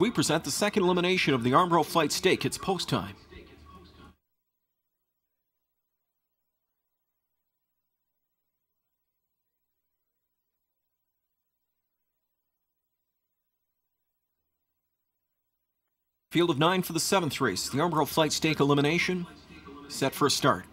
We present the second elimination of the Armbro Flight Stake. It's post time. Field of nine for the seventh race. The Armbro Flight Stake elimination set for a start.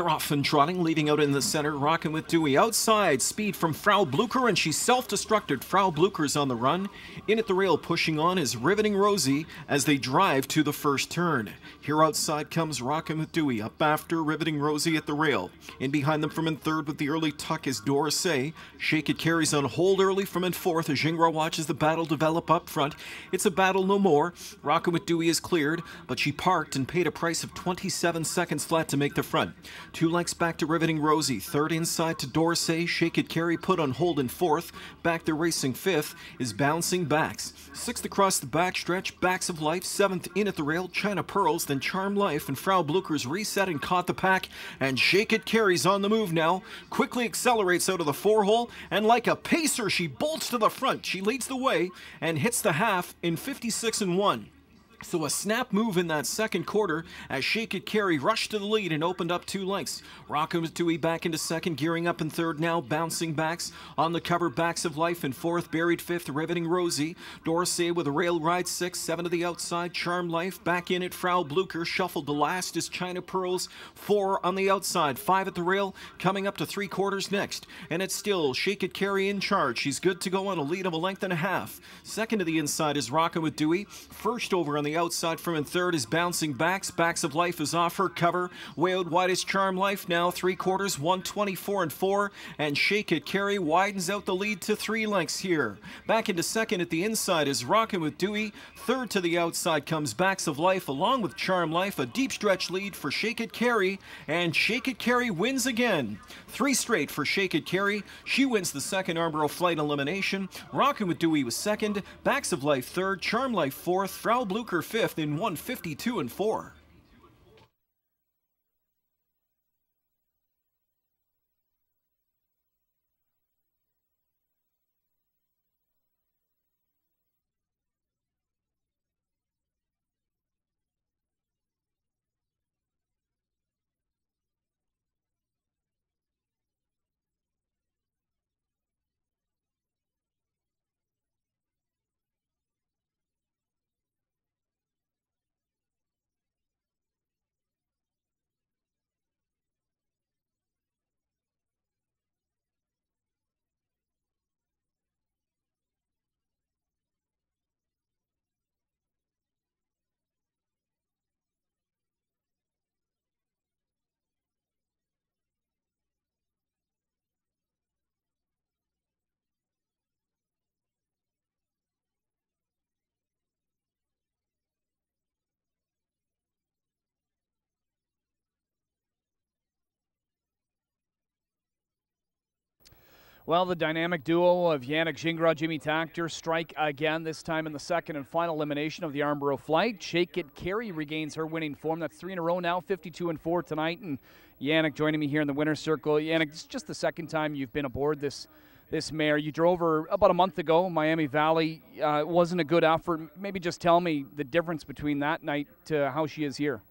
They're off and trotting, leading out in the center, Rockin' with Dewey. Outside, speed from Frau Blucher, and she's self-destructed. Frau Blucher's on the run. In at the rail, pushing on is Riveting Rosie as they drive to the first turn. Here outside comes Rockin' with Dewey, up after Riveting Rosie at the rail. In behind them from in third with the early tuck is Dorsey. Shake It carries on hold early from in fourth as Gingras watches the battle develop up front. It's a battle no more. Rockin' with Dewey is cleared, but she parked and paid a price of 27 seconds flat to make the front. Two lengths back to Riveting Rosie. Third inside to Dorsey. Shake It Cerry put on hold in fourth. Back to racing fifth is Bouncing Backs. Sixth across the backstretch. Backs of Life. Seventh in at the rail. China Pearls. Then Charm Life and Frau Blucher's reset and caught the pack. And Shake It Cerry's on the move now. Quickly accelerates out of the four hole. And like a pacer, she bolts to the front. She leads the way and hits the half in 56 and 1. So a snap move in that second quarter as Shake It Cerry rushed to the lead and opened up two lengths. Dewey back into second, gearing up in third now, bouncing backs. On the cover, Backs of Life in fourth, buried fifth, Riveting Rosie. Dorsey with a rail ride six, seven to the outside, Charm Life back in it. Frau Blucher shuffled the last is China Pearls, four on the outside, five at the rail, coming up to three quarters next. And it's still Shake It Cerry in charge. She's good to go on a lead of a length and a half. Second to the inside is Rockin' with Dewey. First over on the the outside from in third is bouncing backs. Backs of Life is off her cover. Out wide is Charm Life now. Three quarters, 124 and four. And Shake It Cerry widens out the lead to three lengths here. Back into second at the inside is Rockin' with Dewey. Third to the outside comes Backs of Life along with Charm Life. A deep stretch lead for Shake It Cerry. And Shake It Cerry wins again. Three straight for Shake It Cerry. She wins the second Armbro flight elimination. Rockin' with Dewey was second. Backs of Life third. Charm Life fourth. Frau Blucher fifth in 152 and 4. Well, the dynamic duo of Yannick Gingras, Jimmy Takter strike again, this time in the second and final elimination of the Armbro flight. Shake It Cerry regains her winning form. That's three in a row now, 52 and 4 tonight. And Yannick joining me here in the winner's circle. Yannick, it's just the second time you've been aboard this this mare. You drove her about a month ago, Miami Valley. Uh, wasn't a good effort. Maybe just tell me the difference between that night to how she is here.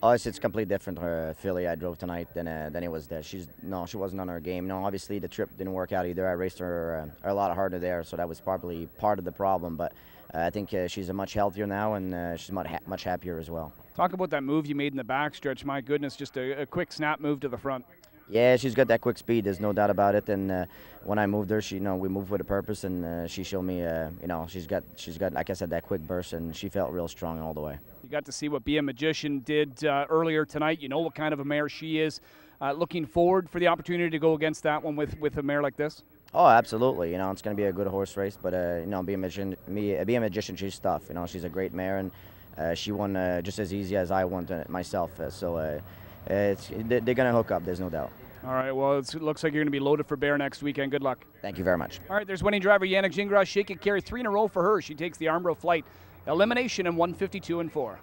Oh, it's, it's completely different. Her filly I drove tonight than uh, than it was there. She's no, she wasn't on her game. No, obviously the trip didn't work out either. I raced her uh, a lot harder there, so that was probably part of the problem. But uh, I think uh, she's a much healthier now, and uh, she's much ha- much happier as well. Talk about that move you made in the backstretch. My goodness, just a, a quick snap move to the front. Yeah, she's got that quick speed. There's no doubt about it. And uh, when I moved her, she, you know, we moved with a purpose, and uh, she showed me, uh, you know, she's got, she's got, like I said, that quick burst, and she felt real strong all the way. You got to see what Be a Magician did uh, earlier tonight. You know what kind of a mare she is. Uh, looking forward for the opportunity to go against that one with, with a mare like this. Oh, absolutely. You know, it's going to be a good horse race, but uh, you know, Be a Magician, me, Be a Magician, she's tough. You know, she's a great mare, and she won just as easy as I won myself. so it's, they're going to hook up. There's no doubt. All right. Well, it looks like you're going to be loaded for bear next weekend. Good luck. Thank you very much. All right. There's winning driver Yannick Gingras. Shake it, Cerry three in a row for her. She takes the Armbro flight elimination in 152 and four.